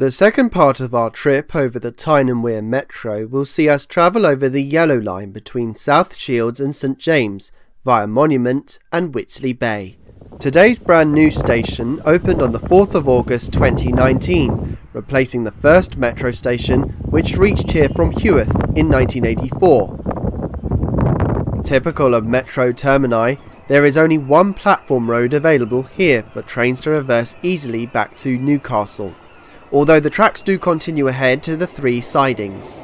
The second part of our trip over the Tyne and Wear Metro will see us travel over the Yellow Line between South Shields and St James via Monument and Whitley Bay. Today's brand new station opened on the 4th of August 2019, replacing the first metro station which reached here from Heworth in 1984. Typical of metro termini, there is only one platform road available here for trains to reverse easily back to Newcastle although the tracks do continue ahead to the three sidings.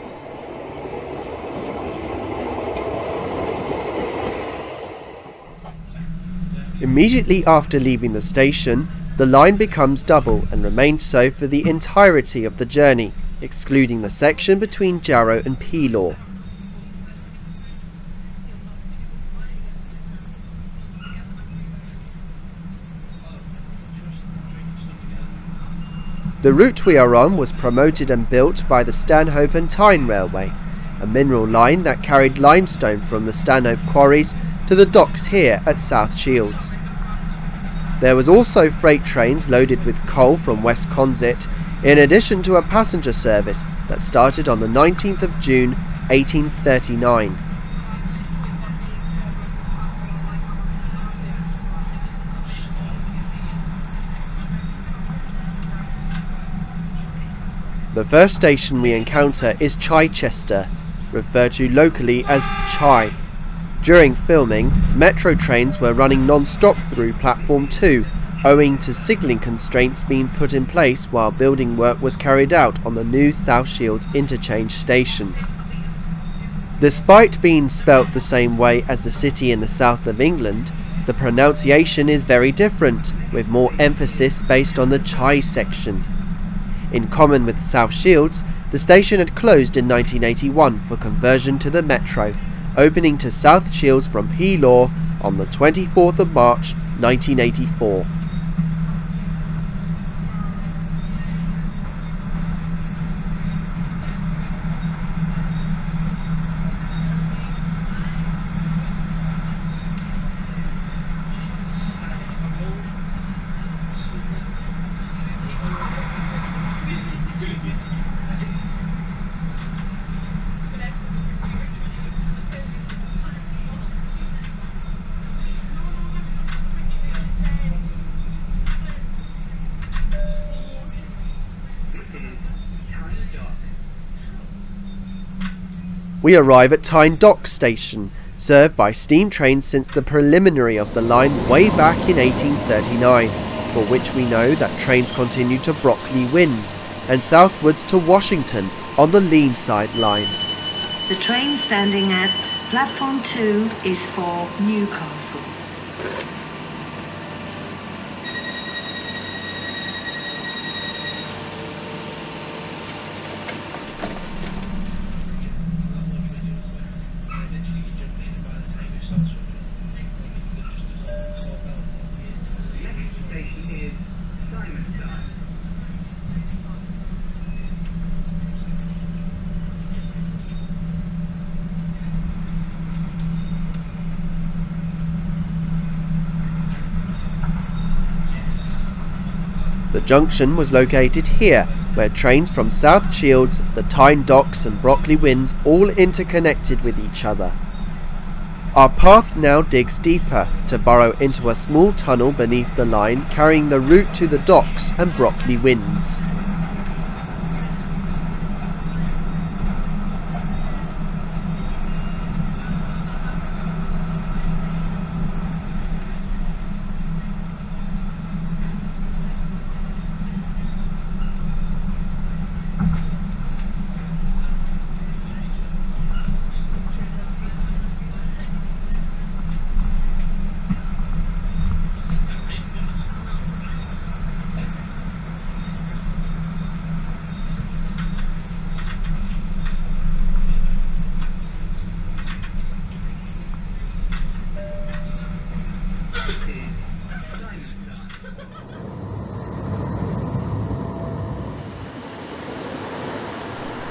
Immediately after leaving the station, the line becomes double and remains so for the entirety of the journey, excluding the section between Jarrow and Pelaw. The route we are on was promoted and built by the Stanhope and Tyne Railway, a mineral line that carried limestone from the Stanhope quarries to the docks here at South Shields. There was also freight trains loaded with coal from West Consett, in addition to a passenger service that started on the 19th of June 1839. The first station we encounter is Chichester, referred to locally as Chai. During filming, metro trains were running non-stop through platform 2, owing to signalling constraints being put in place while building work was carried out on the new South Shields interchange station. Despite being spelt the same way as the city in the south of England, the pronunciation is very different, with more emphasis based on the Chai section. In common with South Shields, the station had closed in 1981 for conversion to the Metro, opening to South Shields from Pelaw on the 24th of March 1984. We arrive at Tyne Dock Station, served by steam trains since the preliminary of the line way back in 1839, for which we know that trains continue to Brockley Whins and southwards to Washington on the Leamside line. The train standing at platform 2 is for Newcastle. Junction was located here, where trains from South Shields, the Tyne Docks and Brockley Whins all interconnected with each other. Our path now digs deeper to burrow into a small tunnel beneath the line carrying the route to the docks and Brockley Whins.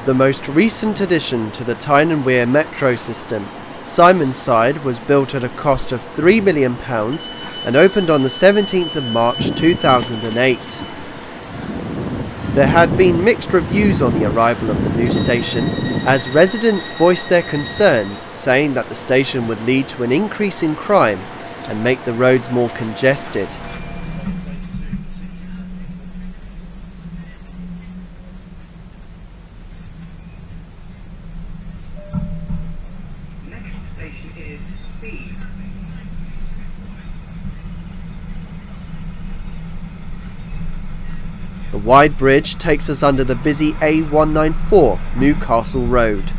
The most recent addition to the Tyne and Wear metro system, Simonside was built at a cost of £3 million and opened on the 17th of March 2008. There had been mixed reviews on the arrival of the new station, as residents voiced their concerns, saying that the station would lead to an increase in crime and make the roads more congested. Wide bridge takes us under the busy A194 Newcastle Road.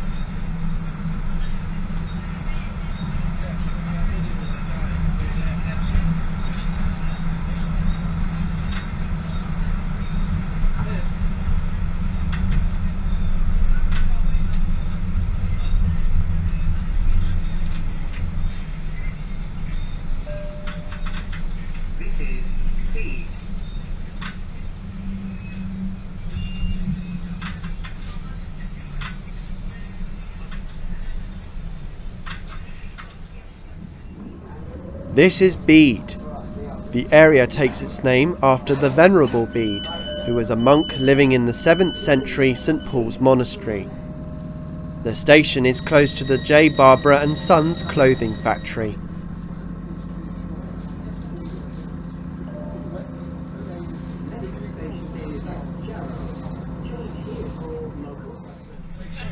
This is Bede. The area takes its name after the Venerable Bede, who was a monk living in the 7th century St Paul's Monastery. The station is close to the J. Barbara and Sons clothing factory.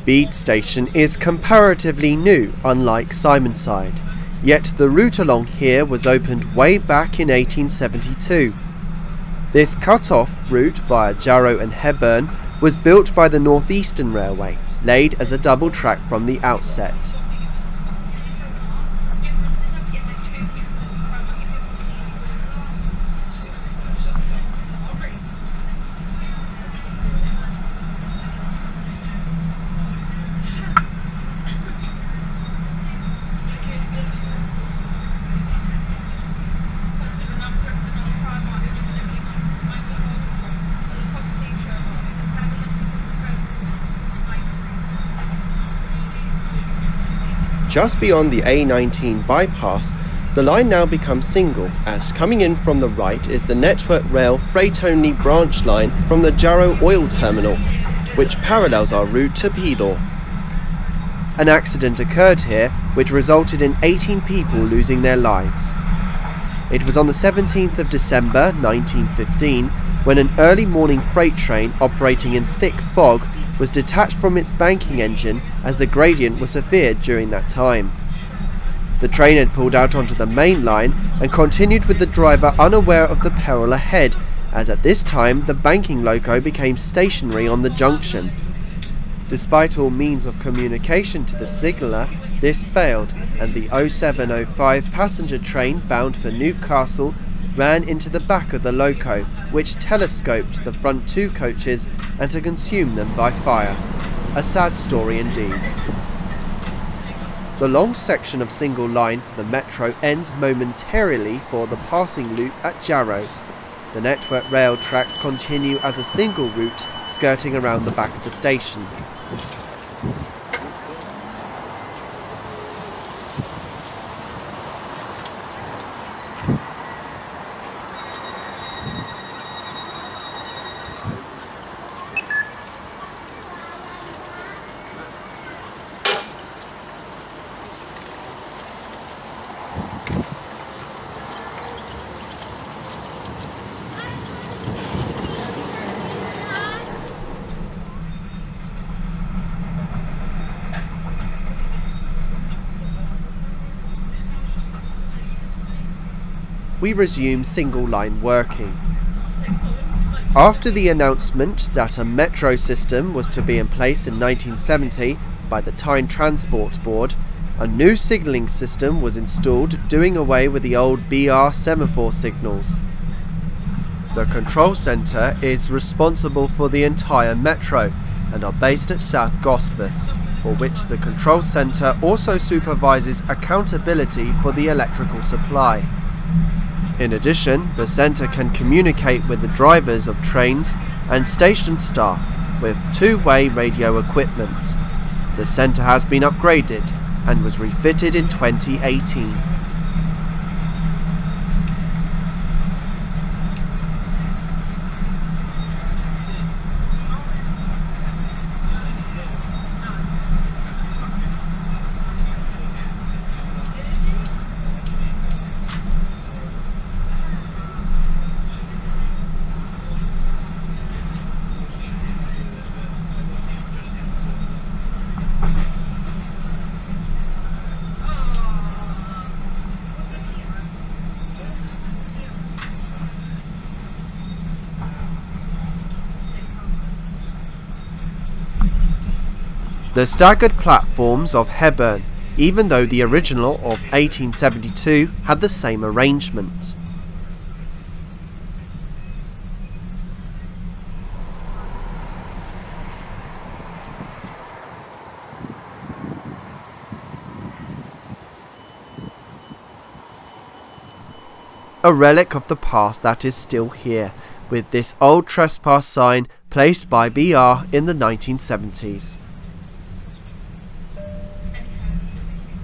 Bede Station is comparatively new, unlike Simonside, yet the route along here was opened way back in 1872. This cut-off route via Jarrow and Hebburn was built by the North Eastern Railway, laid as a double track from the outset. Just beyond the A19 bypass, the line now becomes single, as coming in from the right is the Network Rail freight-only branch line from the Jarrow Oil Terminal, which parallels our route to Pelaw. An accident occurred here, which resulted in 18 people losing their lives. It was on the 17th of December 1915 when an early morning freight train operating in thick fog was detached from its banking engine as the gradient was severe during that time. The train had pulled out onto the main line and continued with the driver unaware of the peril ahead, as at this time the banking loco became stationary on the junction. Despite all means of communication to the signaller, this failed, and the 0705 passenger train bound for Newcastle ran into the back of the loco, which telescoped the front two coaches and to consume them by fire. A sad story indeed. The long section of single line for the metro ends momentarily for the passing loop at Jarrow. The network rail tracks continue as a single route skirting around the back of the station. we resume single line working. After the announcement that a metro system was to be in place in 1970 by the Tyne Transport Board, a new signalling system was installed doing away with the old BR semaphore signals. The control centre is responsible for the entire metro and are based at South Gosforth, for which the control centre also supervises accountability for the electrical supply. In addition, the centre can communicate with the drivers of trains and station staff with two-way radio equipment. The centre has been upgraded and was refitted in 2018. The staggered platforms of Hebburn, even though the original of 1872 had the same arrangement. a relic of the past that is still here, with this old trespass sign placed by BR in the 1970s.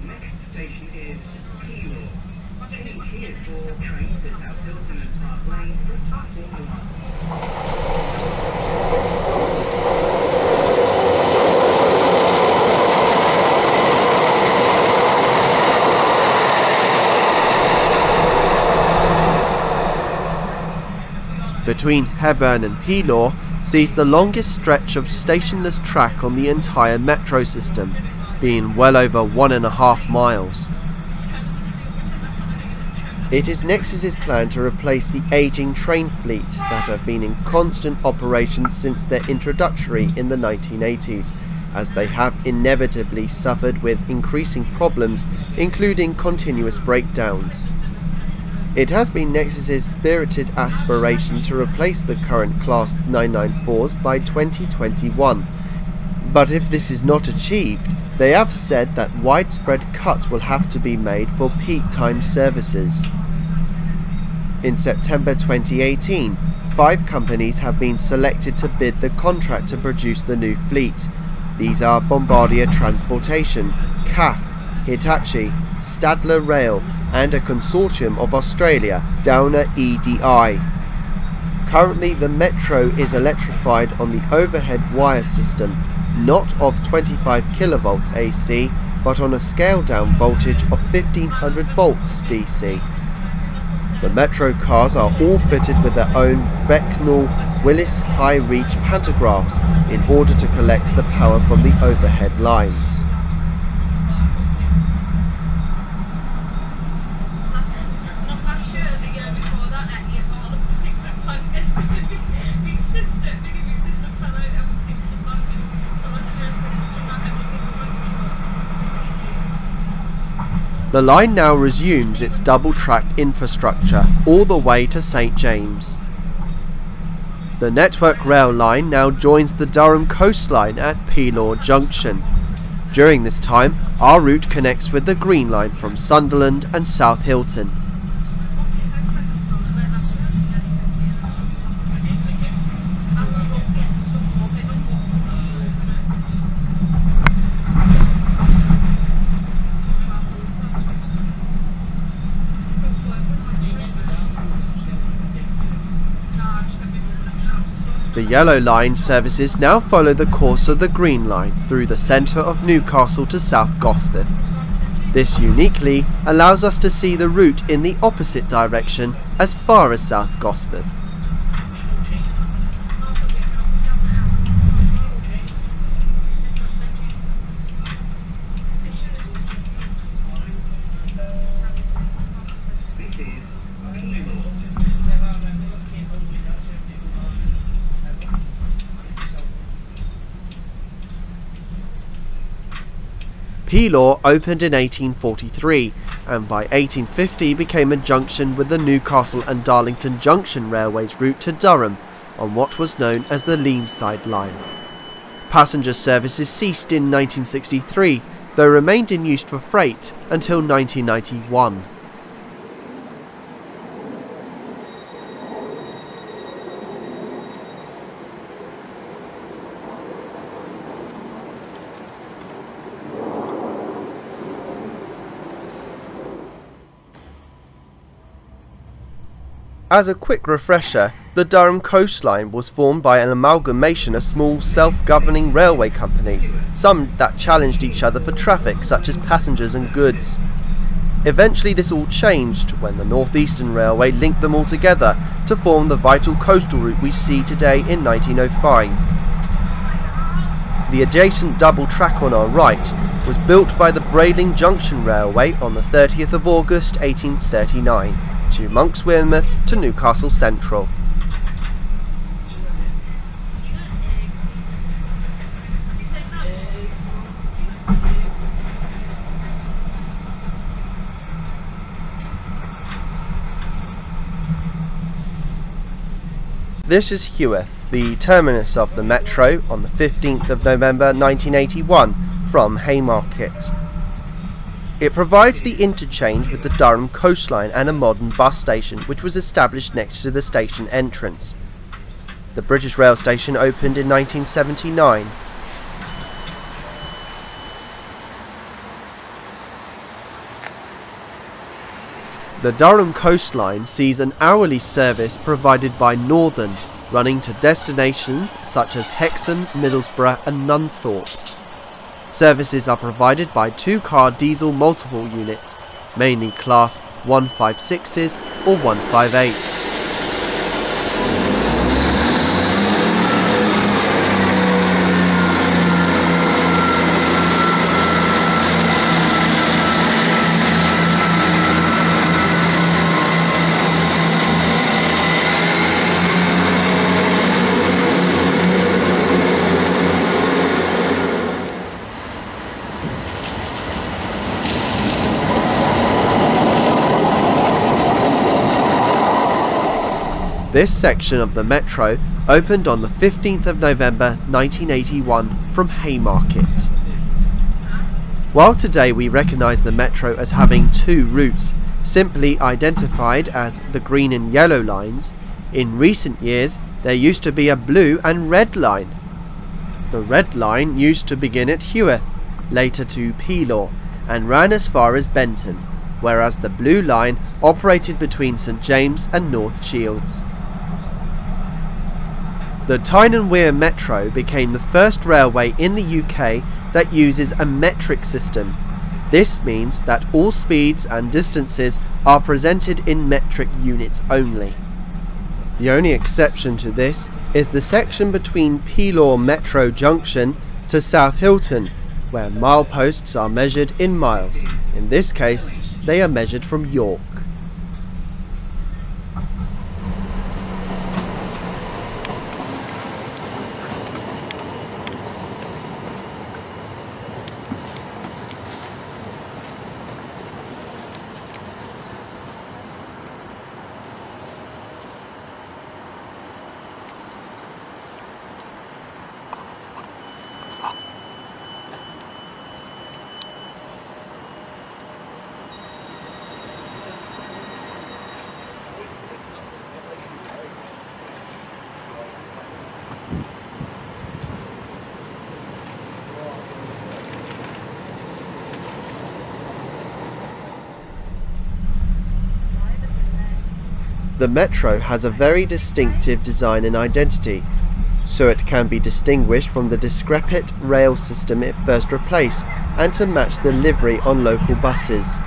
Next station is Keilor. Change here for trains at South Hylton and Park Lane for platform one. Between Hebburn and Pelaw sees the longest stretch of stationless track on the entire metro system, being well over one and a half miles. It is Nexus's plan to replace the aging train fleet that have been in constant operation since their introductory in the 1980s, as they have inevitably suffered with increasing problems, including continuous breakdowns. It has been Nexus's spirited aspiration to replace the current Class 994s by 2021, but if this is not achieved, they have said that widespread cuts will have to be made for peak time services. In September 2018, five companies have been selected to bid the contract to produce the new fleet. These are Bombardier Transportation, CAF, Hitachi, Stadler Rail, and a consortium of Australia, Downer EDI. Currently, the metro is electrified on the overhead wire system, not of 25 kilovolts AC, but on a scaled down voltage of 1500 volts DC. The metro cars are all fitted with their own Brecknell Willis high reach pantographs in order to collect the power from the overhead lines. Not last year, the year before that, that year, all of the things that plugged in. Big sister, big big sister fell out, everything's a bug. So last year's big sister ran everything's a bug. The line now resumes its double track infrastructure all the way to St James. The Network Rail line now joins the Durham coastline at Pelaw Junction. During this time, our route connects with the Green Line from Sunderland and South Hylton. Yellow Line services now follow the course of the Green Line through the centre of Newcastle to South Gosforth. This uniquely allows us to see the route in the opposite direction as far as South Gosforth. Pelaw opened in 1843 and by 1850 became a junction with the Newcastle and Darlington Junction Railway's route to Durham on what was known as the Leamside Line. Passenger services ceased in 1963, though remained in use for freight until 1991. As a quick refresher, the Durham coastline was formed by an amalgamation of small self-governing railway companies, some that challenged each other for traffic such as passengers and goods. Eventually this all changed when the North Eastern Railway linked them all together to form the vital coastal route we see today in 1905. The adjacent double track on our right was built by the Brandling Junction Railway on the 30th of August 1839 to Monkwearmouth to Newcastle Central. This is Heworth, the terminus of the Metro on the 15th of November 1981 from Haymarket. It provides the interchange with the Durham coastline and a modern bus station which was established next to the station entrance. The British Rail Station opened in 1979. The Durham coastline sees an hourly service provided by Northern, running to destinations such as Hexham, Middlesbrough and Nunthorpe. Services are provided by two-car diesel multiple units, mainly class 156s or 158s. This section of the metro opened on the 15th of November 1981 from Haymarket. While today we recognise the metro as having two routes, simply identified as the green and yellow lines, in recent years there used to be a blue and red line. The red line used to begin at Heworth, later to Pelaw, and ran as far as Benton, whereas the blue line operated between St James and North Shields. The Tyne and Wear Metro became the first railway in the UK that uses a metric system. This means that all speeds and distances are presented in metric units only. The only exception to this is the section between Pelaw Metro Junction to South Hylton, where mileposts are measured in miles. In this case, they are measured from York. The Metro has a very distinctive design and identity, so it can be distinguished from the discrepant rail system it first replaced and to match the livery on local buses.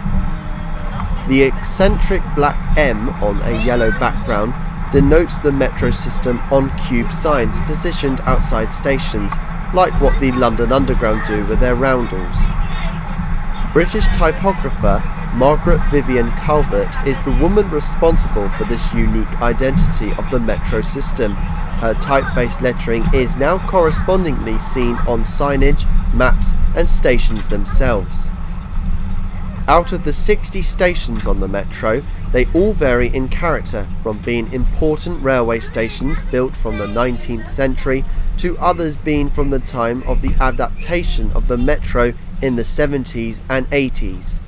The eccentric black M on a yellow background denotes the metro system on cube signs positioned outside stations, like what the London Underground do with their roundels. British typographer Margaret Vivian Calvert is the woman responsible for this unique identity of the metro system. Her typeface lettering is now correspondingly seen on signage, maps and stations themselves. Out of the 60 stations on the metro, they all vary in character from being important railway stations built from the 19th century to others being from the time of the adaptation of the metro in the 70s and 80s.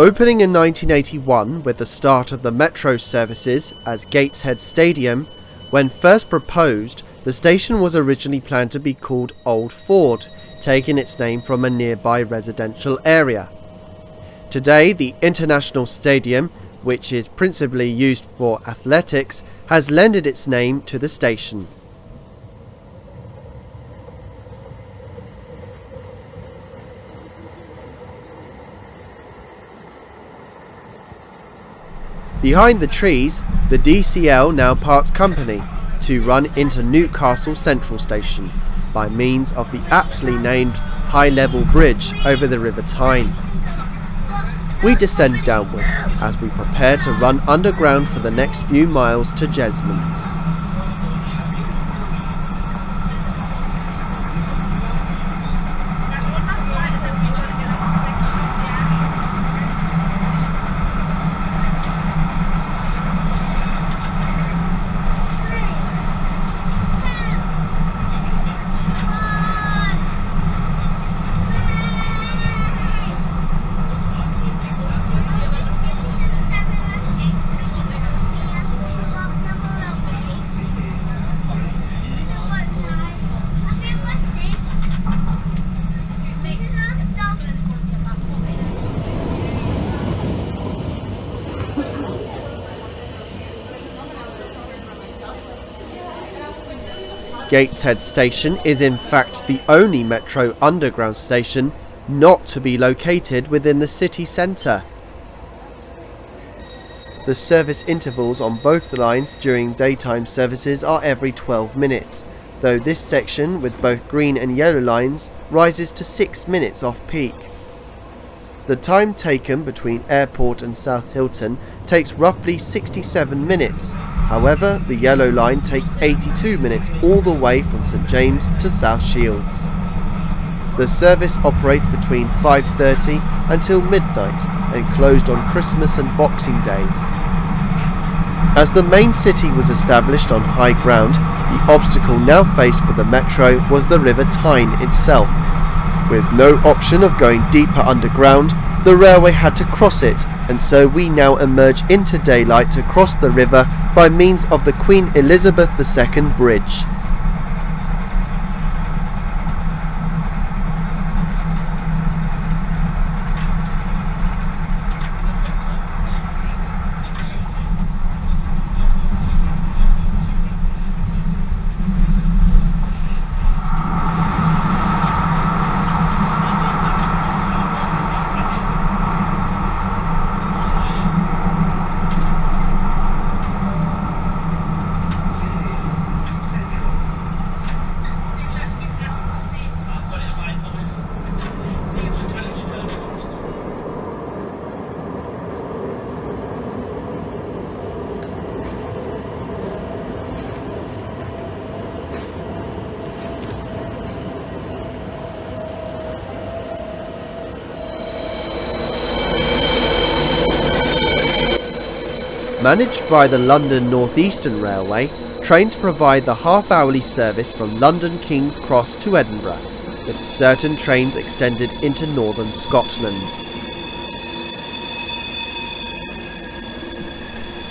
Opening in 1981 with the start of the metro services as Gateshead Stadium, when first proposed, the station was originally planned to be called Old Ford, taking its name from a nearby residential area. Today, the International Stadium, which is principally used for athletics, has lended its name to the station. Behind the trees, the DCL now parts company to run into Newcastle Central Station by means of the aptly named high level bridge over the River Tyne. We descend downwards as we prepare to run underground for the next few miles to Jesmond. Gateshead Station is in fact the only Metro Underground station not to be located within the city centre. The service intervals on both lines during daytime services are every 12 minutes, though this section with both green and yellow lines rises to 6 minutes off peak. The time taken between airport and South Hylton takes roughly 67 minutes, however the yellow line takes 82 minutes all the way from St James to South Shields. The service operates between 5.30 until midnight and closed on Christmas and Boxing Days. As the main city was established on high ground, the obstacle now faced for the metro was the River Tyne itself. With no option of going deeper underground, the railway had to cross it, and so we now emerge into daylight to cross the river by means of the Queen Elizabeth II Bridge. Managed by the London North Eastern Railway, trains provide the half-hourly service from London King's Cross to Edinburgh, with certain trains extended into northern Scotland.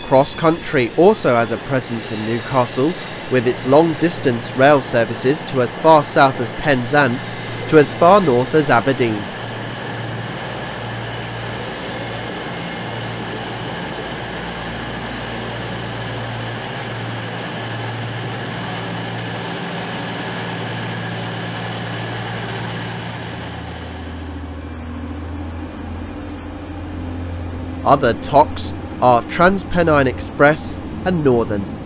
Cross Country also has a presence in Newcastle, with its long-distance rail services to as far south as Penzance to as far north as Aberdeen. Other TOCs are TransPennine Express and Northern.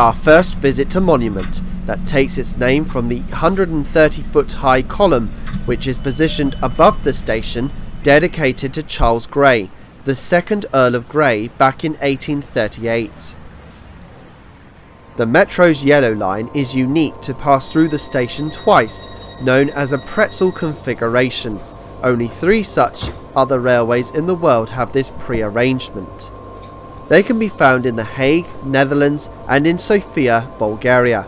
Our first visit to Monument, that takes its name from the 130 foot high column which is positioned above the station dedicated to Charles Grey, the second Earl of Grey back in 1838. The Metro's Yellow Line is unique to pass through the station twice, known as a pretzel configuration. Only three such other railways in the world have this pre-arrangement. They can be found in The Hague, Netherlands and in Sofia, Bulgaria.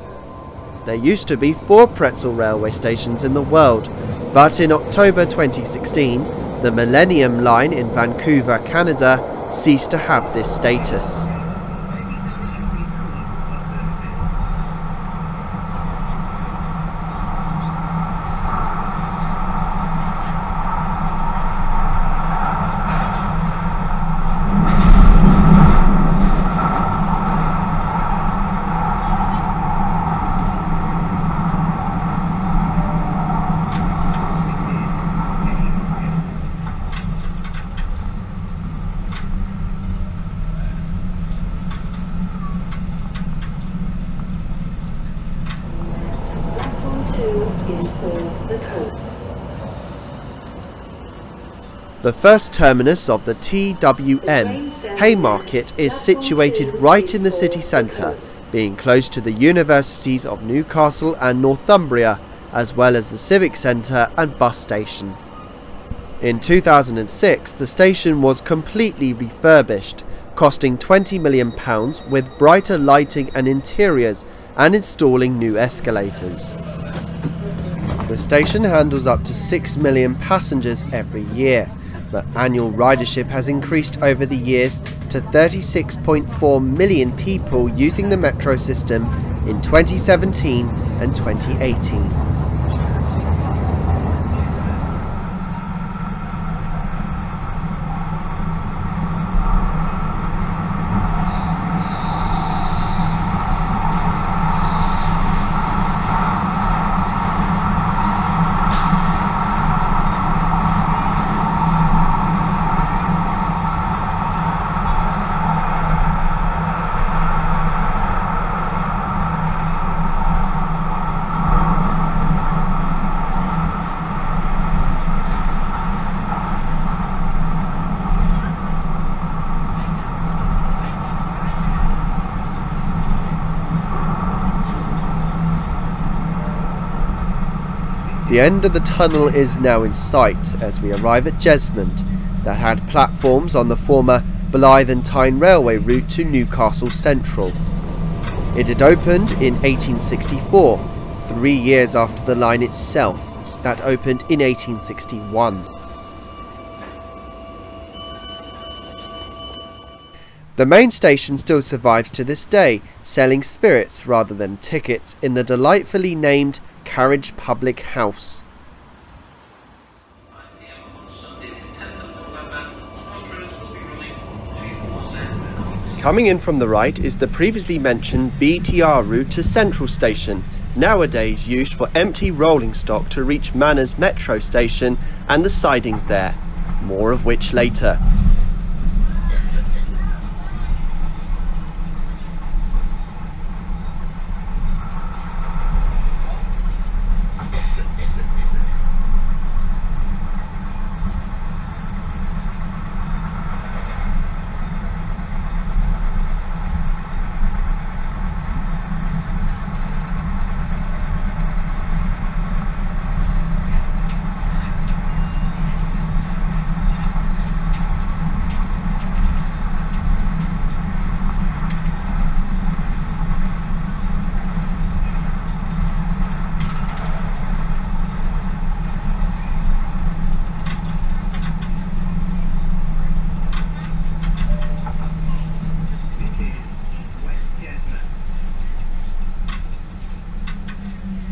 There used to be four pretzel railway stations in the world, but in October 2016, the Millennium Line in Vancouver, Canada ceased to have this status. The first terminus of the TWM, Haymarket, is situated right in the city centre, being close to the universities of Newcastle and Northumbria, as well as the Civic Centre and bus station. In 2006, the station was completely refurbished, costing £20 million with brighter lighting and interiors and installing new escalators. The station handles up to 6 million passengers every year, but annual ridership has increased over the years to 36.4 million people using the metro system in 2017 and 2018. The end of the tunnel is now in sight as we arrive at Jesmond, that had platforms on the former Blyth and Tyne Railway route to Newcastle Central. It had opened in 1864, three years after the line itself, that opened in 1861. The main station still survives to this day, selling spirits rather than tickets in the delightfully named Carriage Public House. Coming in from the right is the previously mentioned BTR route to Central Station, nowadays used for empty rolling stock to reach Manors Metro Station and the sidings there, more of which later.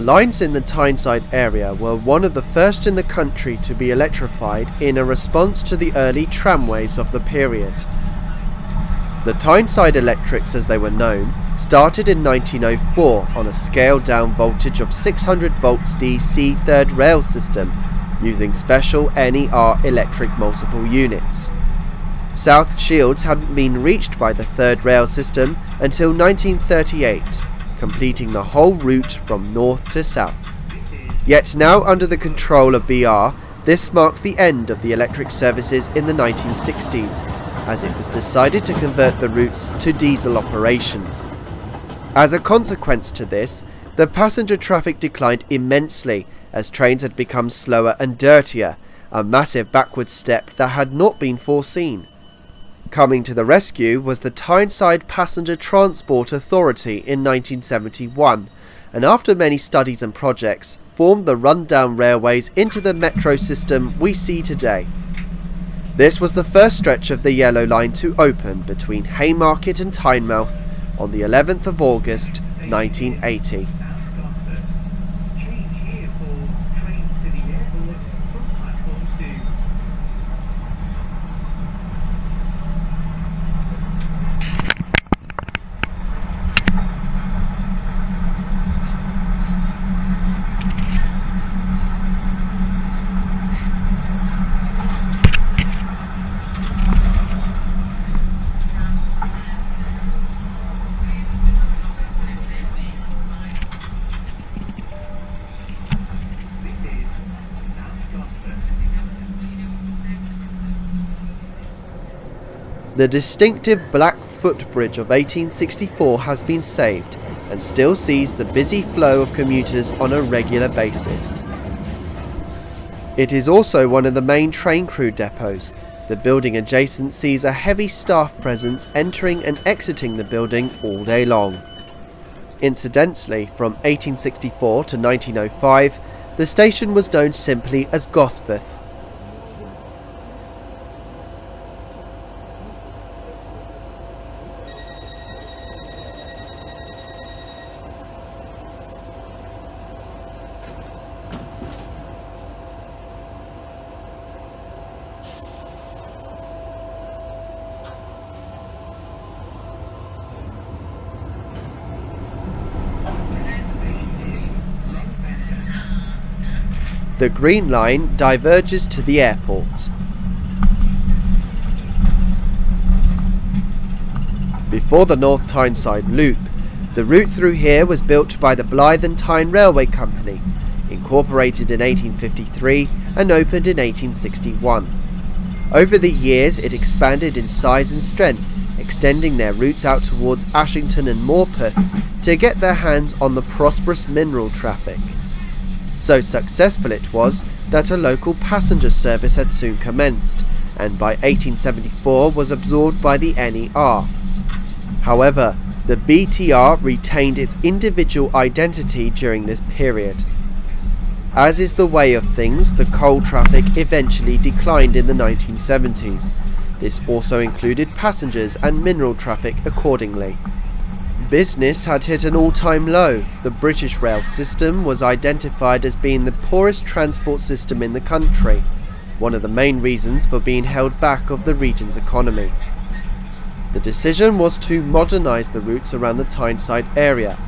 The lines in the Tyneside area were one of the first in the country to be electrified in a response to the early tramways of the period. The Tyneside Electrics, as they were known, started in 1904 on a scaled down voltage of 600 volts DC third rail system using special NER electric multiple units. South Shields hadn't been reached by the third rail system until 1938, completing the whole route from north to south. Yet now under the control of BR, this marked the end of the electric services in the 1960s, as it was decided to convert the routes to diesel operation. As a consequence to this, the passenger traffic declined immensely as trains had become slower and dirtier, a massive backward step that had not been foreseen. Coming to the rescue was the Tyneside Passenger Transport Authority in 1971, and after many studies and projects, formed the rundown railways into the metro system we see today. This was the first stretch of the Yellow Line to open between Haymarket and Tynemouth on the 11th of August 1980. South Gosforth. Change here for trains to the airport from platform 2. This is South Gosforth. The distinctive black footbridge of 1864 has been saved and still sees the busy flow of commuters on a regular basis. It is also one of the main train crew depots. The building adjacent sees a heavy staff presence entering and exiting the building all day long. Incidentally, from 1864 to 1905, the station was known simply as Gosforth. The Green Line diverges to the airport. Before the North Tyneside Loop, the route through here was built by the Blyth and Tyne Railway Company, incorporated in 1853 and opened in 1861. Over the years it expanded in size and strength, extending their routes out towards Ashington and Morpeth to get their hands on the prosperous mineral traffic. So successful it was that a local passenger service had soon commenced, and by 1874 was absorbed by the NER. However, the BTR retained its individual identity during this period. As is the way of things, the coal traffic eventually declined in the 1970s. This also included passengers and mineral traffic accordingly. Business had hit an all-time low. The British rail system was identified as being the poorest transport system in the country, one of the main reasons for being held back of the region's economy. The decision was to modernise the routes around the Tyneside area,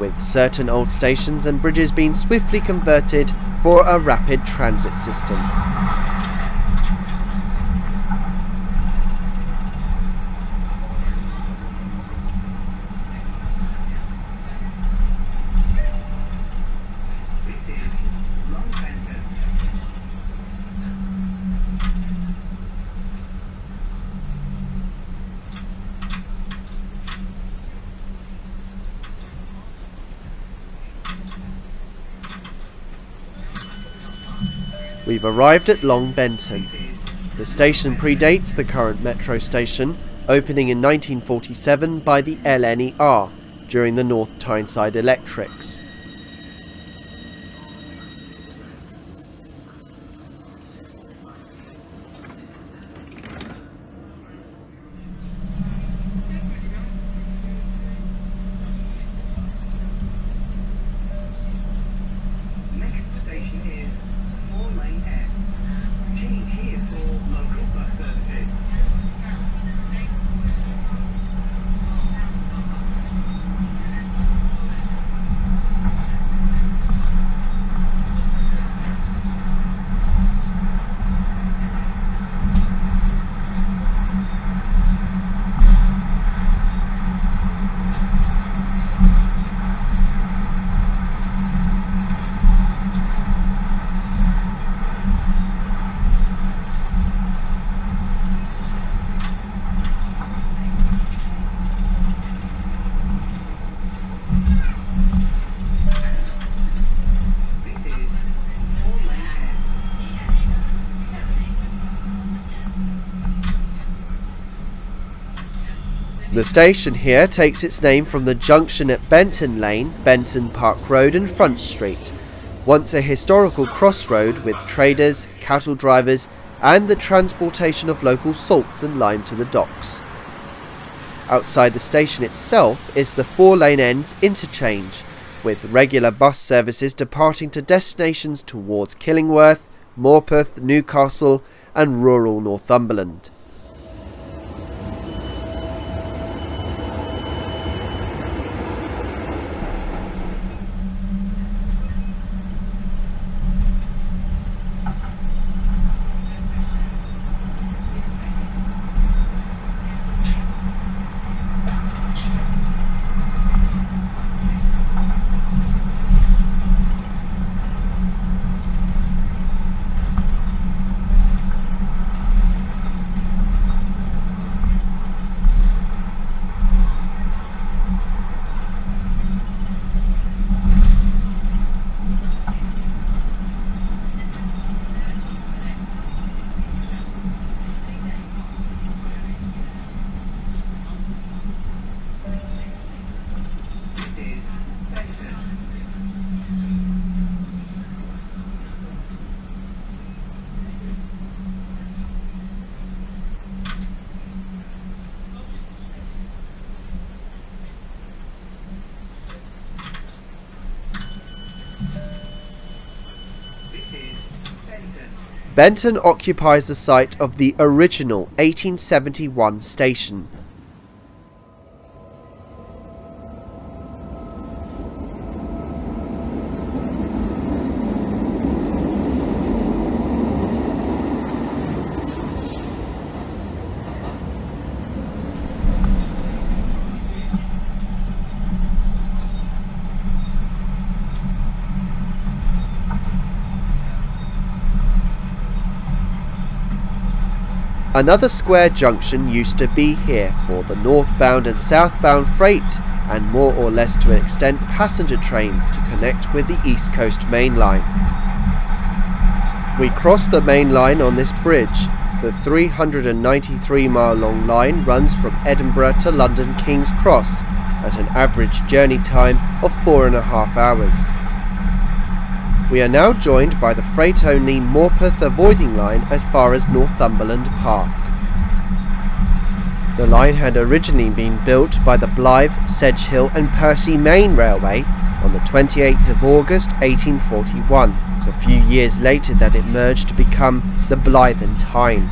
with certain old stations and bridges being swiftly converted for a rapid transit system. This is Longbenton. We've arrived at Longbenton. The station predates the current metro station, opening in 1947 by the LNER during the North Tyneside Electrics. Next station is Four Lane F. Change here for local bus services. The station here takes its name from the junction at Benton Lane, Benton Park Road and Front Street, once a historical crossroad with traders, cattle drivers and the transportation of local salts and lime to the docks. Outside the station itself is the four lane ends interchange, with regular bus services departing to destinations towards Killingworth, Morpeth, Newcastle and rural Northumberland. Benton. Occupies the site of the original 1871 station. Another square junction used to be here for the northbound and southbound freight and more or less to an extent passenger trains to connect with the East Coast Main Line. We cross the main line on this bridge. The 393 mile long line runs from Edinburgh to London King's Cross at an average journey time of four and a half hours. We are now joined by the freight only Morpeth avoiding line as far as Northumberland Park. The line had originally been built by the Blyth, Seghill and Percy Main Railway on the 28th of August 1841. It was a few years later that it merged to become the Blyth and Tyne.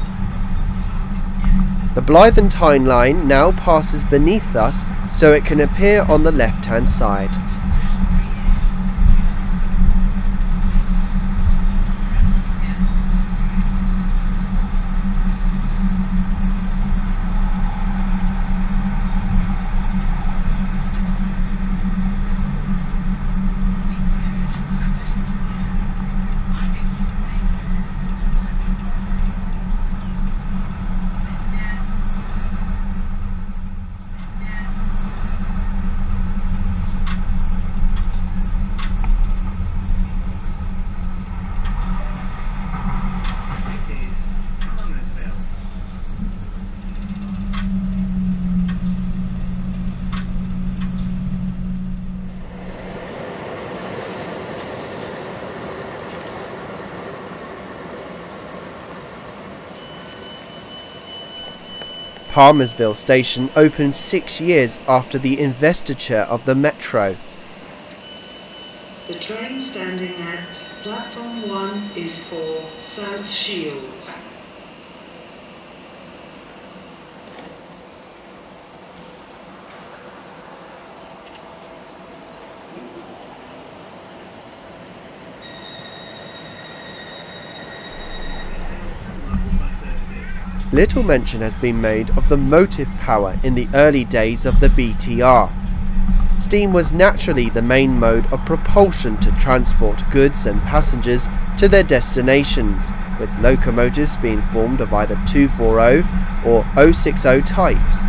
The Blyth and Tyne line now passes beneath us so it can appear on the left hand side. Palmersville station opened six years after the investiture of the Metro. The train standing at platform 1 is for South Shields. Little mention has been made of the motive power in the early days of the BTR. Steam was naturally the main mode of propulsion to transport goods and passengers to their destinations, with locomotives being formed of either 240 or 060 types.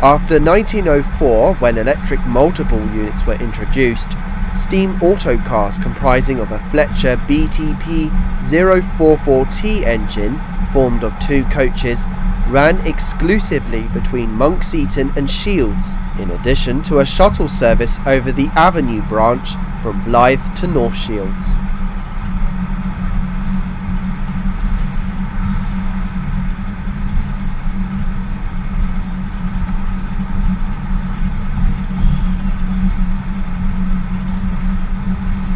After 1904, when electric multiple units were introduced, steam autocars comprising of a Fletcher BTP 044T engine formed of two coaches ran exclusively between Monkseaton and Shields, in addition to a shuttle service over the Avenue branch from Blyth to North Shields.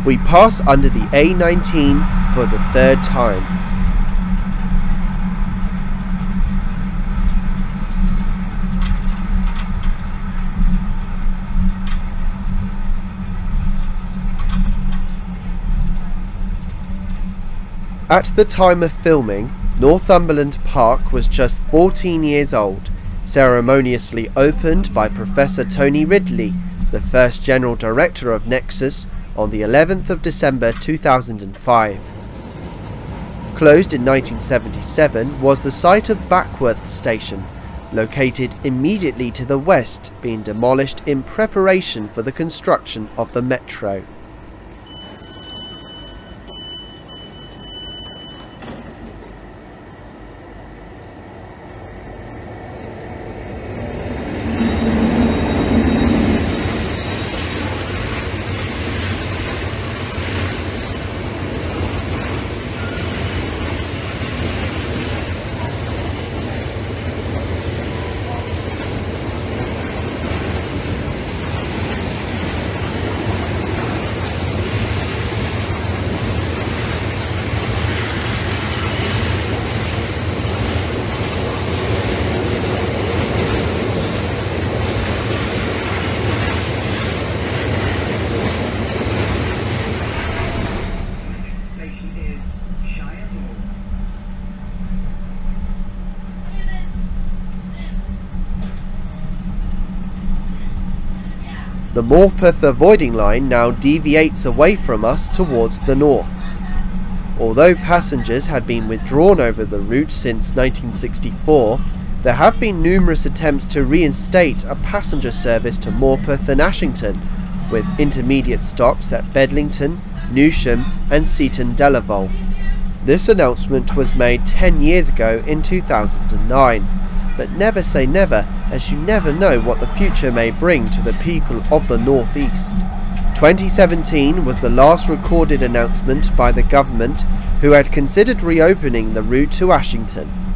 We pass under the A19 for the third time. At the time of filming, Northumberland Park was just 14 years old, ceremoniously opened by Professor Tony Ridley, the first General Director of Nexus, on the 11th of December 2005. Closed in 1977 was the site of Backworth Station, located immediately to the west, being demolished in preparation for the construction of the metro. Morpeth avoiding line now deviates away from us towards the north. Although passengers had been withdrawn over the route since 1964, there have been numerous attempts to reinstate a passenger service to Morpeth and Ashington, with intermediate stops at Bedlington, Newsham and Seaton Delaval. This announcement was made 10 years ago in 2009, but never say never as you never know what the future may bring to the people of the Northeast. 2017 was the last recorded announcement by the government who had considered reopening the route to Ashington.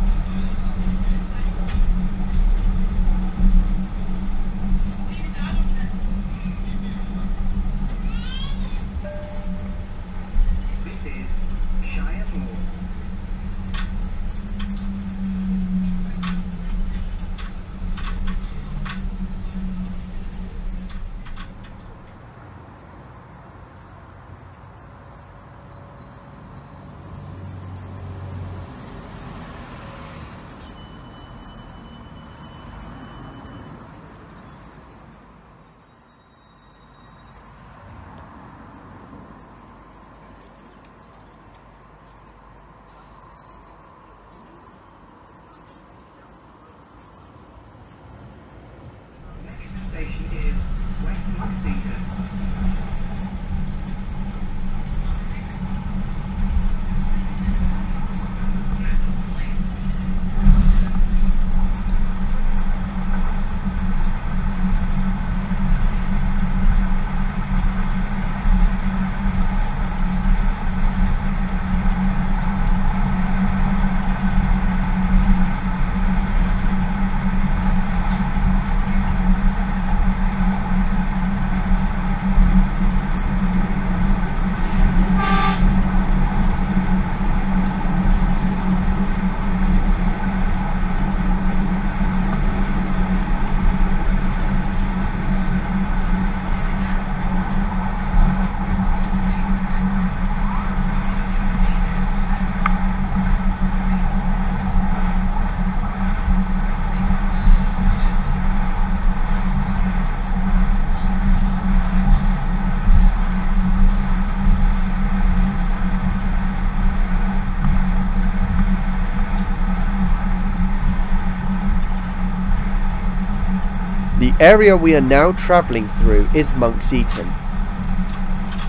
Area we are now travelling through is Monkseaton.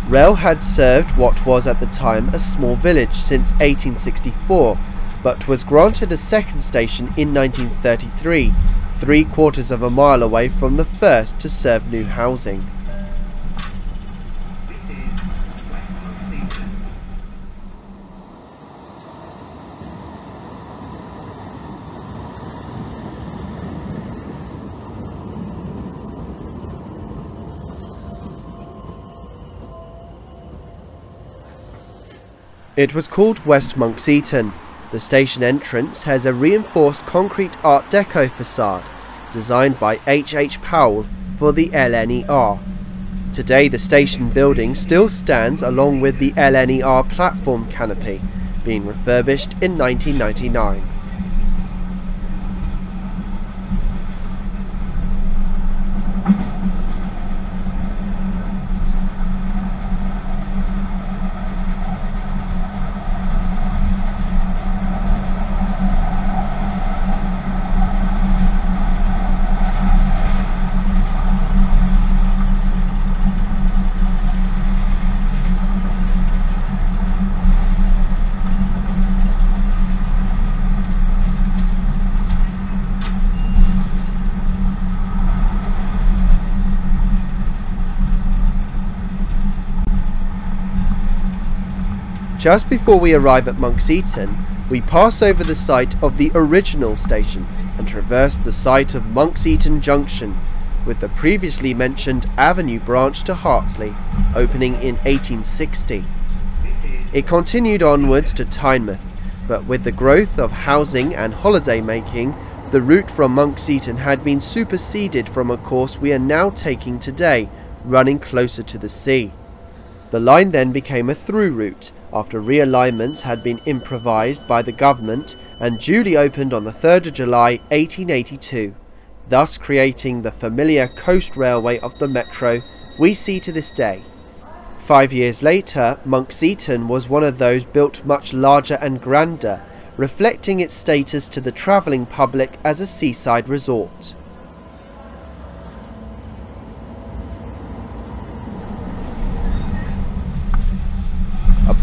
Rail had served what was at the time a small village since 1864, but was granted a second station in 1933, three quarters of a mile away from the first to serve new housing. This is West Monkseaton. It was called West Monkseaton. The station entrance has a reinforced concrete Art Deco facade, designed by H. H. Powell for the LNER. Today the station building still stands along with the LNER platform canopy, being refurbished in 1999. Just before we arrive at Monkseaton, we pass over the site of the original station and traverse the site of Monkseaton Junction, with the previously mentioned Avenue branch to Hartley, opening in 1860. It continued onwards to Tynemouth, but with the growth of housing and holiday making, the route from Monkseaton had been superseded from a course we are now taking today, running closer to the sea. The line then became a through route after realignments had been improvised by the government and duly opened on the 3rd of July 1882, thus creating the familiar coast railway of the Metro we see to this day. Five years later, Monkseaton was one of those built much larger and grander, reflecting its status to the travelling public as a seaside resort.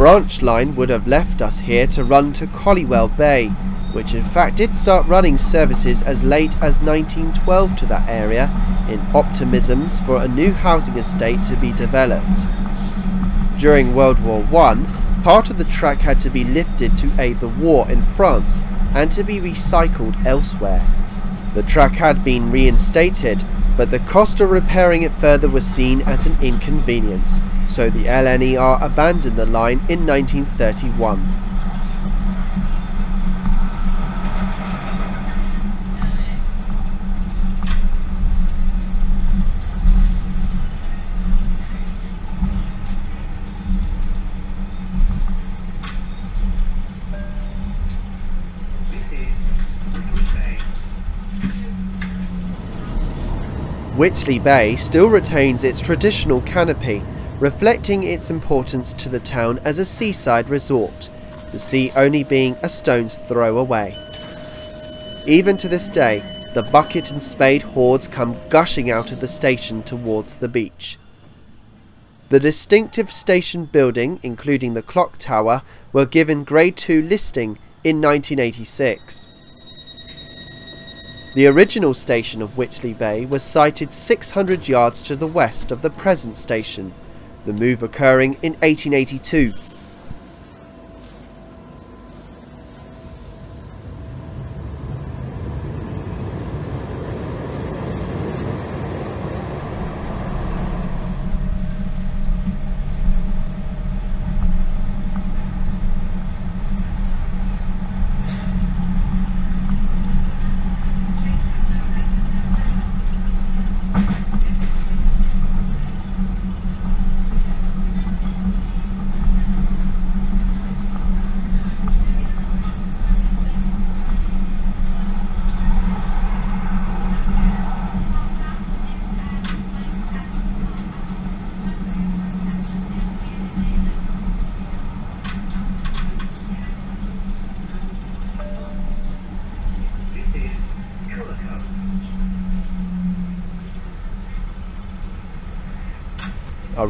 Branch line would have left us here to run to Collywell Bay, which in fact did start running services as late as 1912 to that area in optimisms for a new housing estate to be developed. During World War I, part of the track had to be lifted to aid the war in France and to be recycled elsewhere. The track had been reinstated, but the cost of repairing it further was seen as an inconvenience, so the LNER abandoned the line in 1931. This is Whitley Bay. Whitley Bay still retains its traditional canopy, reflecting its importance to the town as a seaside resort, the sea only being a stone's throw away. Even to this day, the bucket and spade hordes come gushing out of the station towards the beach. The distinctive station building, including the clock tower, were given Grade 2 listing in 1986. The original station of Whitley Bay was sited 600 yards to the west of the present station, the move occurring in 1882.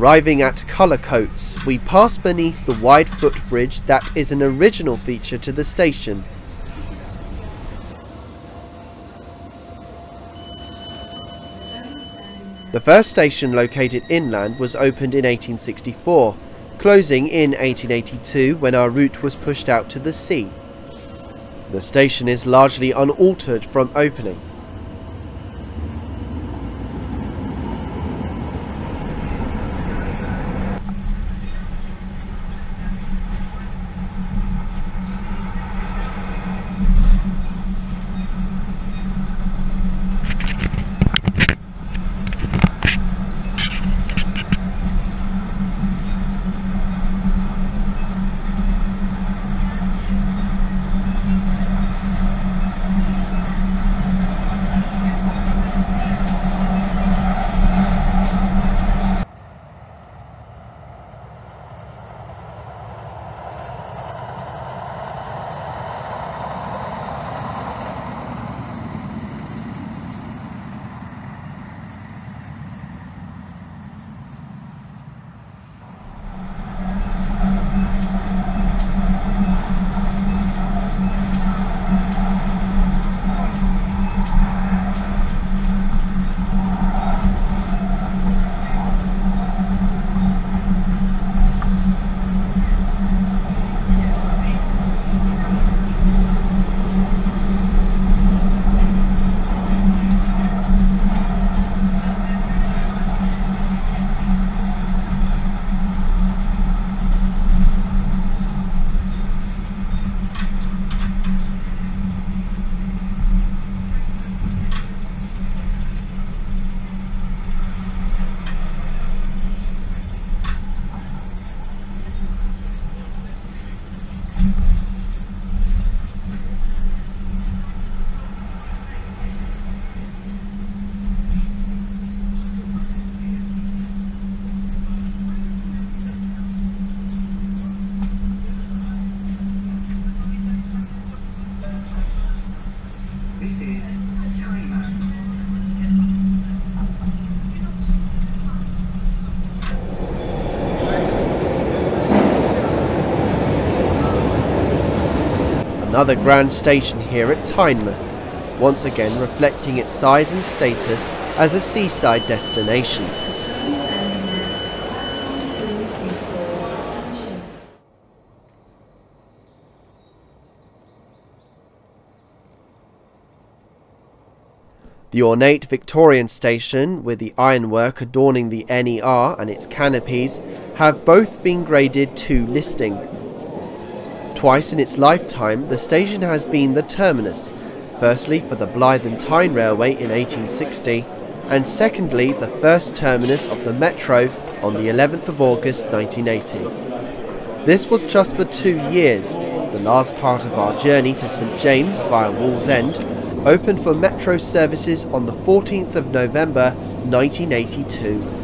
Arriving at Cullercoats, we pass beneath the wide footbridge that is an original feature to the station. The first station located inland was opened in 1864, closing in 1882 when our route was pushed out to the sea. The station is largely unaltered from opening. Another grand station here at Tynemouth, once again reflecting its size and status as a seaside destination. The ornate Victorian station, with the ironwork adorning the NER and its canopies, have both been graded to listing. Twice in its lifetime, the station has been the terminus, firstly for the Blyth and Tyne Railway in 1860, and secondly the first terminus of the Metro on the 11th of August 1980. This was just for two years, the last part of our journey to St James via Wallsend, opened for Metro services on the 14th of November 1982.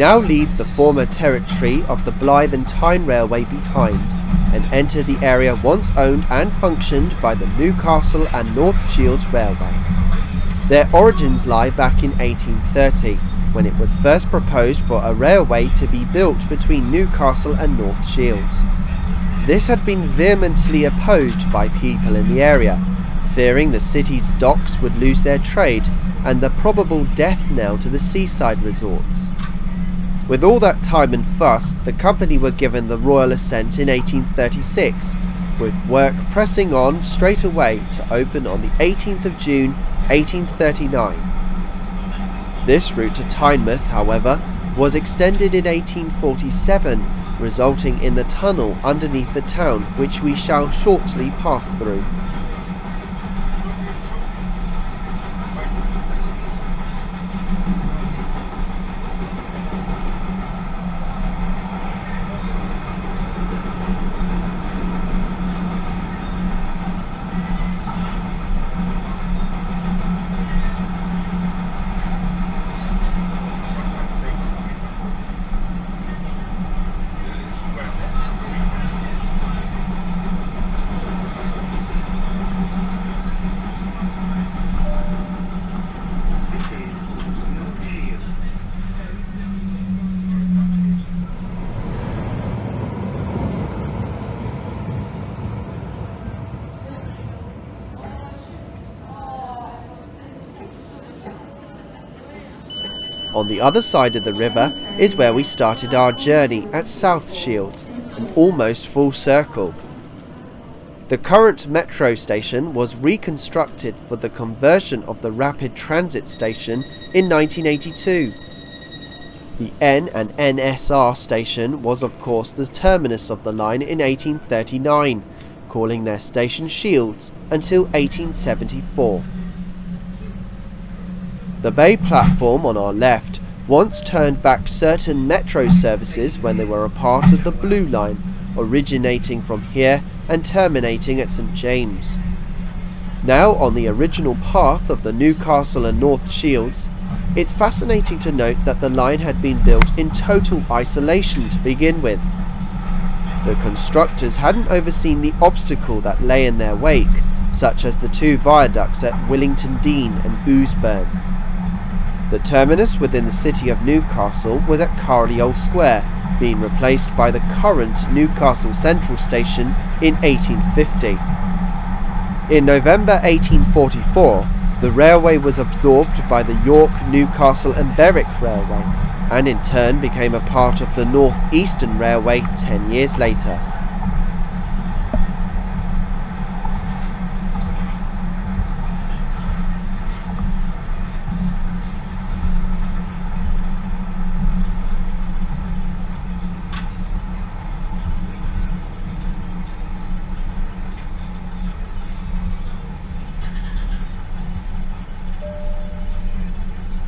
Now leave the former territory of the Blyth and Tyne Railway behind and enter the area once owned and functioned by the Newcastle and North Shields Railway. Their origins lie back in 1830 when it was first proposed for a railway to be built between Newcastle and North Shields. This had been vehemently opposed by people in the area, fearing the city's docks would lose their trade and the probable death knell to the seaside resorts. With all that time and fuss, the company were given the royal assent in 1836, with work pressing on straight away to open on the 18th of June 1839. This route to Tynemouth, however, was extended in 1847 resulting in the tunnel underneath the town which we shall shortly pass through. This is North Shields. On the other side of the river is where we started our journey at South Shields, an almost full circle. The current metro station was reconstructed for the conversion of the rapid transit station in 1982. The N and NSR station was of course the terminus of the line in 1839, calling their station Shields until 1874. The bay platform on our left once turned back certain metro services when they were a part of the Blue Line, originating from here and terminating at St James. Now on the original path of the Newcastle and North Shields, it's fascinating to note that the line had been built in total isolation to begin with. The constructors hadn't overseen the obstacle that lay in their wake, such as the two viaducts at Willington Dene and Ouseburn. The terminus within the city of Newcastle was at Carliol Square, being replaced by the current Newcastle Central Station in 1850. In November 1844, the railway was absorbed by the York, Newcastle and Berwick Railway, and in turn became a part of the North Eastern Railway 10 years later.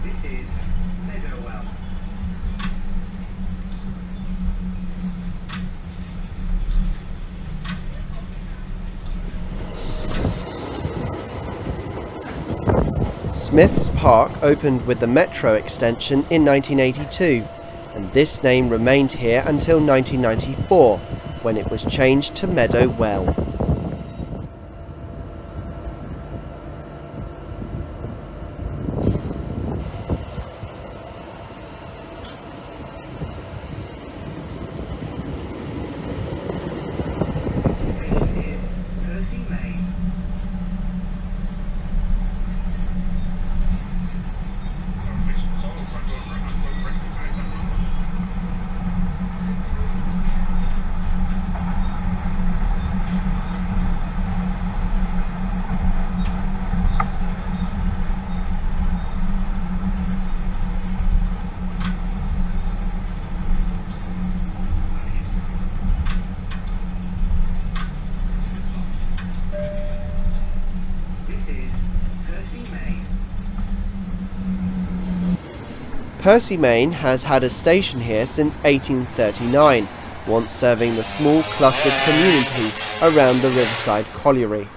This is Meadow Well. Smith's Park opened with the Metro extension in 1982, and this name remained here until 1994, when it was changed to Meadow Well. Station is Percy Main. This is Percy Main. Percy Main has had a station here since 1839, once serving the small clustered community around the Riverside Colliery.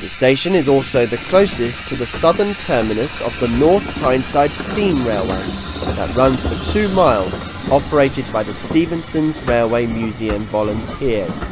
The station is also the closest to the southern terminus of the North Tyneside Steam Railway that runs for two miles, operated by the Stephenson's Railway Museum volunteers.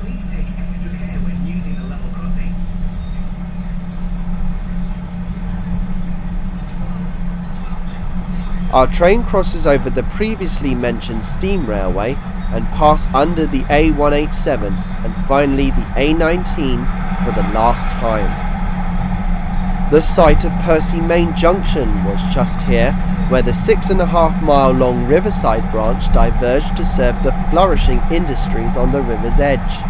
Please take extra care when using the level crossing. Our train crosses over the previously mentioned steam railway and pass under the A187 and finally the A19 for the last time. The site of Percy Main Junction was just here, where the six and a half mile long Riverside branch diverged to serve the flourishing industries on the river's edge.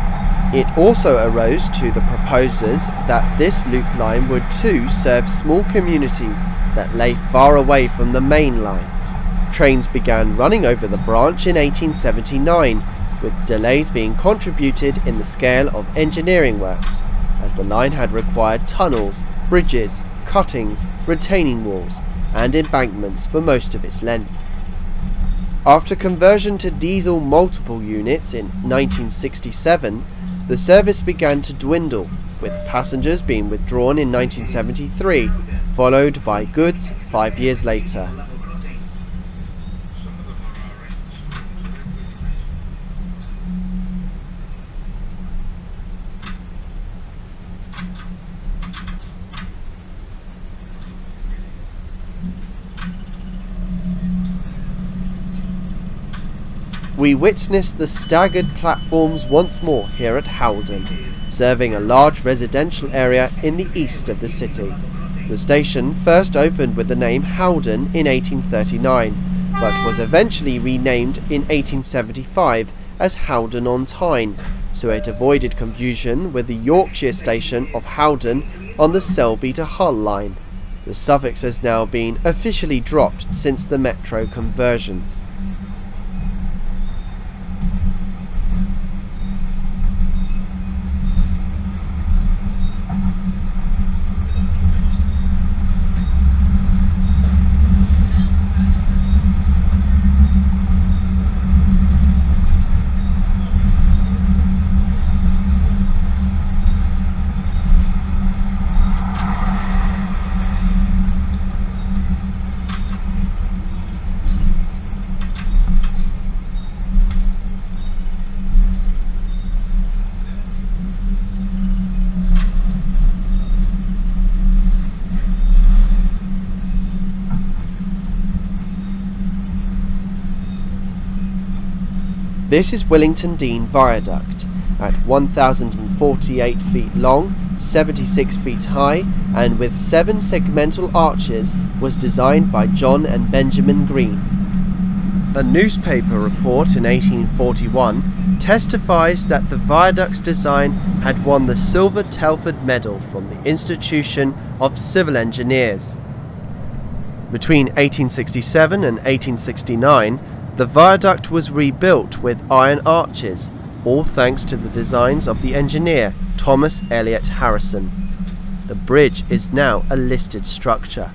It also arose to the proposers that this loop line would too serve small communities that lay far away from the main line. Trains began running over the branch in 1879, with delays being contributed in the scale of engineering works, as the line had required tunnels, bridges, cuttings, retaining walls, and embankments for most of its length. After conversion to diesel multiple units in 1967, the service began to dwindle, with passengers being withdrawn in 1973, followed by goods five years later. We witness the staggered platforms once more here at Howdon, serving a large residential area in the east of the city. The station first opened with the name Howdon in 1839, but was eventually renamed in 1875 as Howdon on Tyne, so it avoided confusion with the Yorkshire station of Howden on the Selby to Hull line. The suffix has now been officially dropped since the metro conversion. This is Willington Dene Viaduct, at 1,048 feet long, 76 feet high, and with seven segmental arches, was designed by John and Benjamin Green. A newspaper report in 1841 testifies that the viaduct's design had won the Silver Telford Medal from the Institution of Civil Engineers. Between 1867 and 1869, the viaduct was rebuilt with iron arches, all thanks to the designs of the engineer Thomas Elliot Harrison. The bridge is now a listed structure.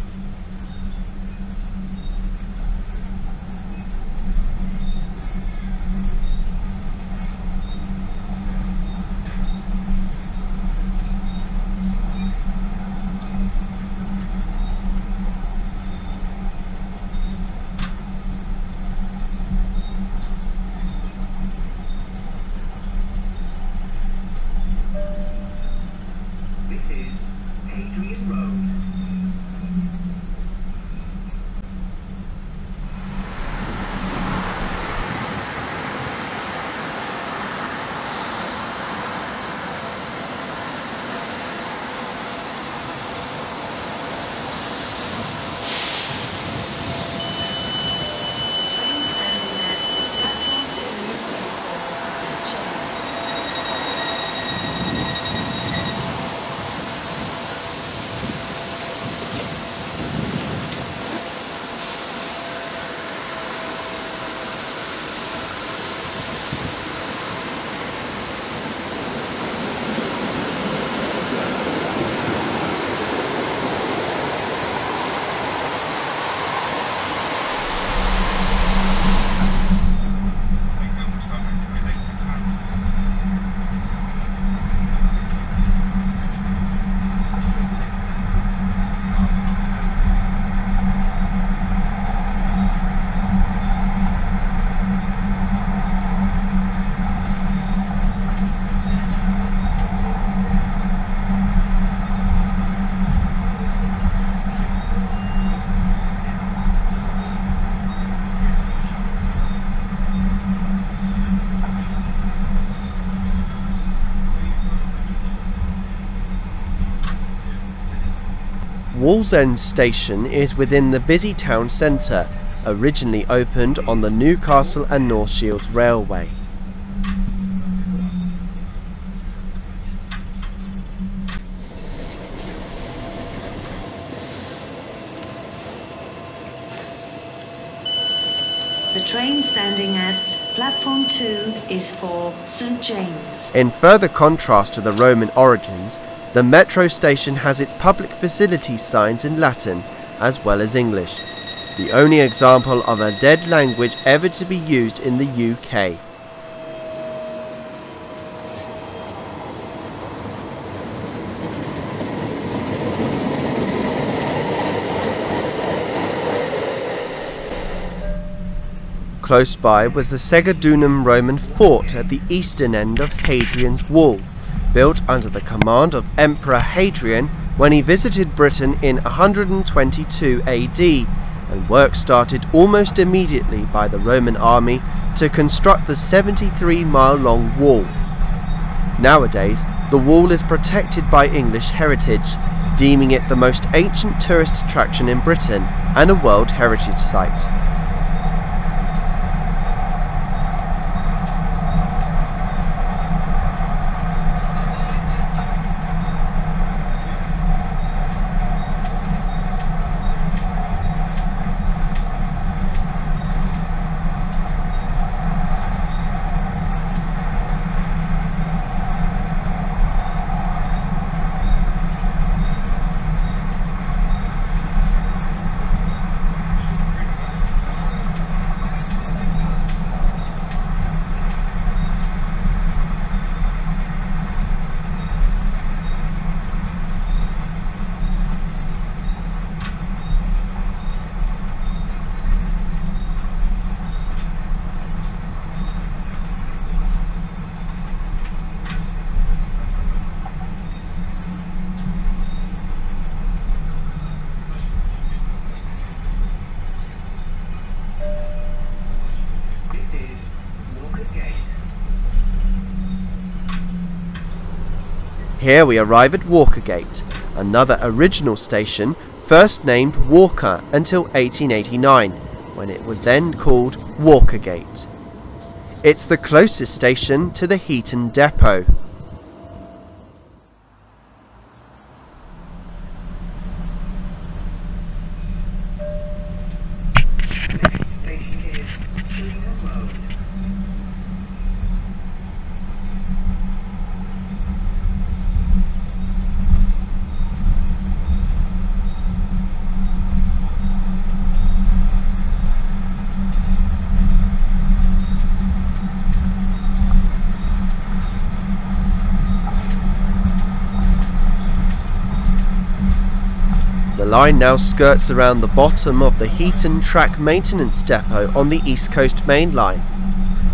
Wallsend station is within the busy town centre, originally opened on the Newcastle and North Shields Railway. The train standing at platform 2 is for St James. In further contrast to the Roman origins, the metro station has its public facilities signs in Latin as well as English, the only example of a dead language ever to be used in the UK. Close by was the Segedunum Roman fort at the eastern end of Hadrian's Wall, built under the command of Emperor Hadrian when he visited Britain in 122 AD, and work started almost immediately by the Roman army to construct the 73 mile long wall. Nowadays, the wall is protected by English heritage, deeming it the most ancient tourist attraction in Britain and a World Heritage Site. This is Walkergate. Here we arrive at Walkergate, another original station first named Walker until 1889, when it was then called Walkergate. It's the closest station to the Heaton Depot. Station is Chillingham Road. The line now skirts around the bottom of the Heaton Track Maintenance Depot on the East Coast Main Line.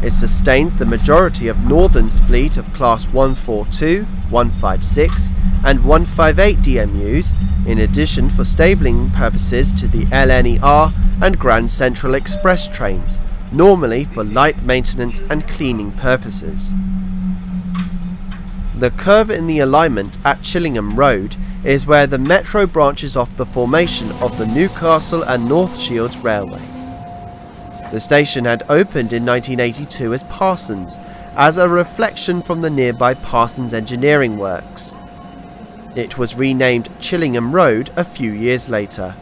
It sustains the majority of Northern's fleet of Class 142, 156 and 158 DMUs, in addition for stabling purposes to the LNER and Grand Central Express trains, normally for light maintenance and cleaning purposes. The curve in the alignment at Chillingham Road is where the metro branches off the formation of the Newcastle and North Shields Railway. The station had opened in 1982 as Parsons, as a reflection from the nearby Parsons Engineering Works. It was renamed Chillingham Road a few years later.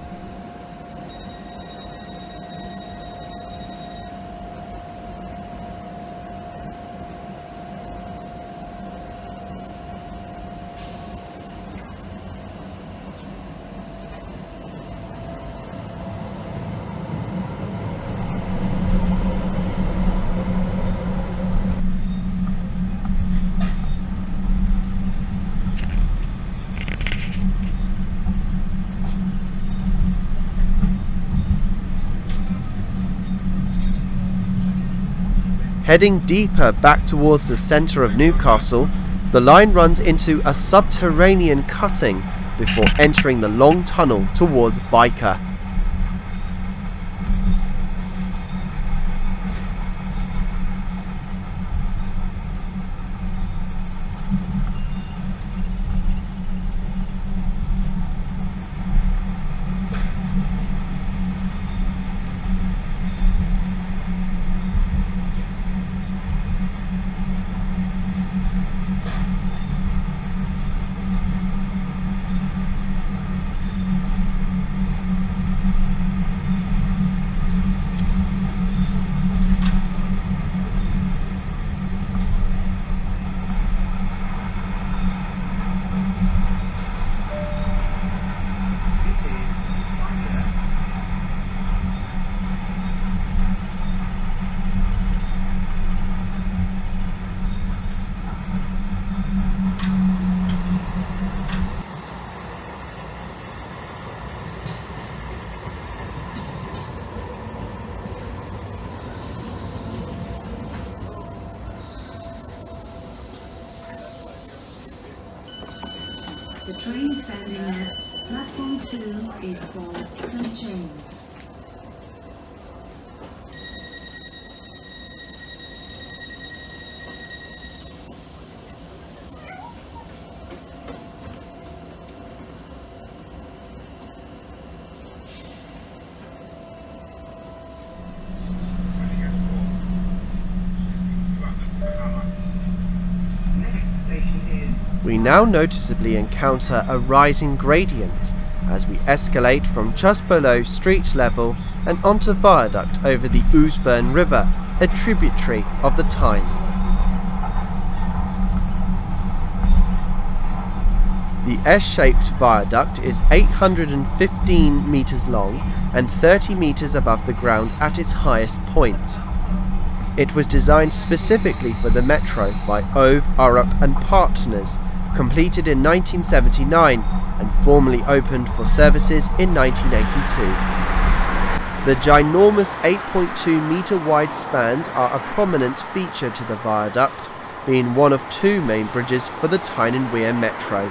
Heading deeper back towards the centre of Newcastle, the line runs into a subterranean cutting before entering the long tunnel towards Byker. train standing at platform 2 is for St. James. Next station is We now noticeably encounter a rising gradient as we escalate from just below street level and onto viaduct over the Ouseburn River, a tributary of the Tyne. The S-shaped viaduct is 815 metres long and 30 metres above the ground at its highest point. It was designed specifically for the metro by Ove, Arup and Partners, completed in 1979 and formally opened for services in 1982. The ginormous 8.2 metre wide spans are a prominent feature to the viaduct, being one of two main bridges for the Tyne and Wear metro.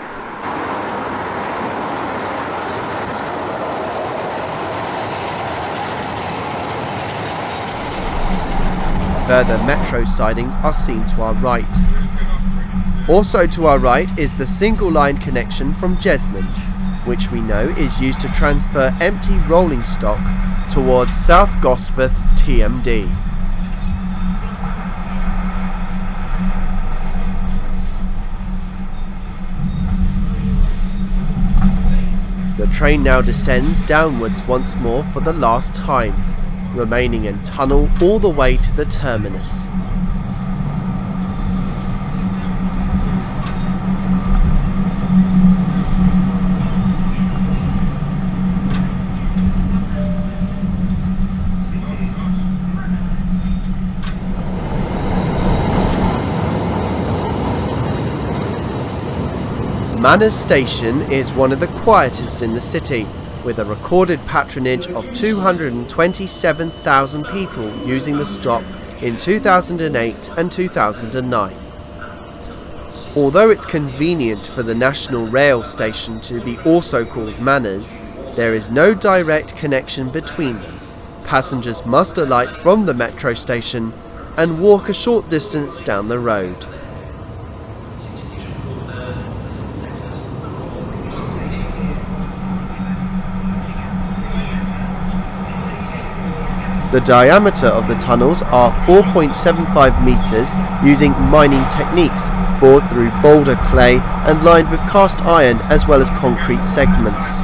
Further metro sidings are seen to our right. Also to our right is the single line connection from Jesmond, which we know is used to transfer empty rolling stock towards South Gosforth TMD. The train now descends downwards once more for the last time, remaining in tunnel all the way to the terminus. Manors Station is one of the quietest in the city, with a recorded patronage of 227,000 people using the stop in 2008 and 2009. Although it's convenient for the National Rail station to be also called Manors, there is no direct connection between them. Passengers must alight from the metro station and walk a short distance down the road. The diameter of the tunnels are 4.75 metres using mining techniques, bored through boulder clay and lined with cast iron as well as concrete segments.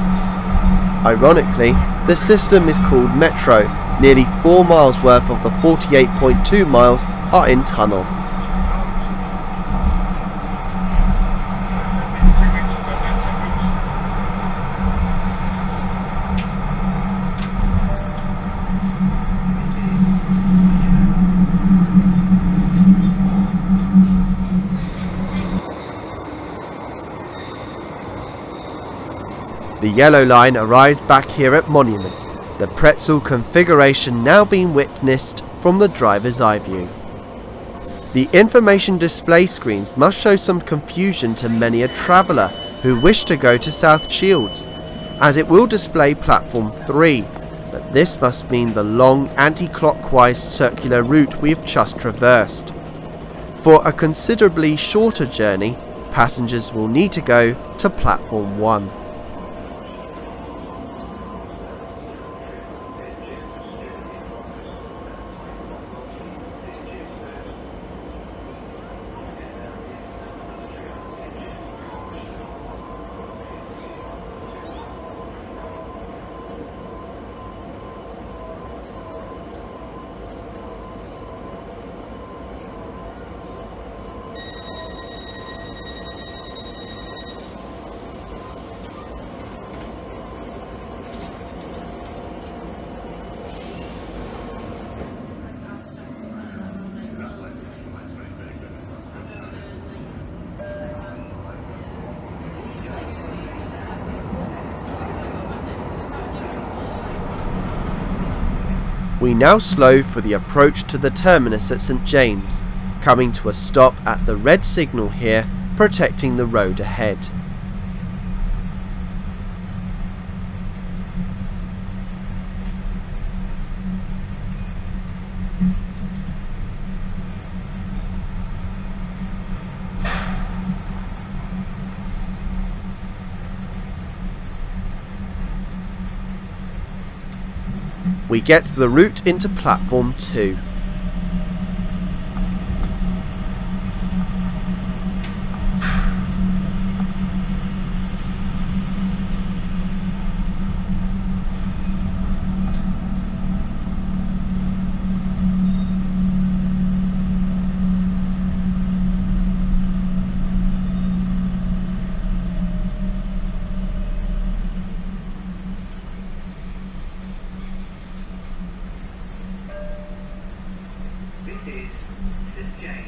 Ironically, the system is called Metro. Nearly 4 miles worth of the 48.2 miles are in tunnel. The yellow line arrives back here at Monument, the pretzel configuration now being witnessed from the driver's eye view. The information display screens must show some confusion to many a traveller who wish to go to South Shields, as it will display platform 3, but this must mean the long anti-clockwise circular route we have just traversed. For a considerably shorter journey, passengers will need to go to platform 1. Now slow for the approach to the terminus at St James, coming to a stop at the red signal here, protecting the road ahead. Get the route into platform 2. This is St James.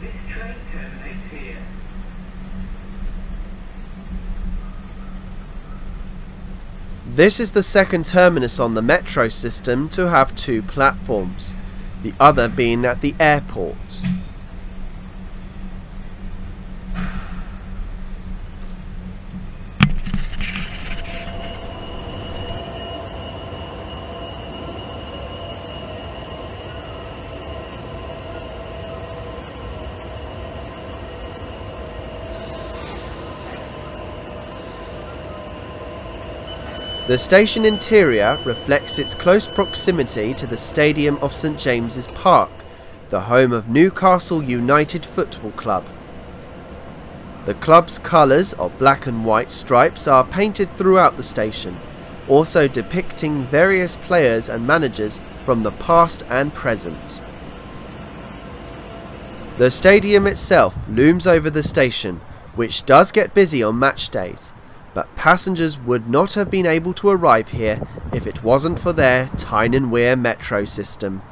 This train terminates here. This is the second terminus on the metro system to have two platforms, the other being at the airport. The station interior reflects its close proximity to the Stadium of St James's Park, the home of Newcastle United Football Club. The club's colours of black and white stripes are painted throughout the station, also depicting various players and managers from the past and present. The stadium itself looms over the station, which does get busy on match days, but passengers would not have been able to arrive here if it wasn't for their Tyne and Wear metro system.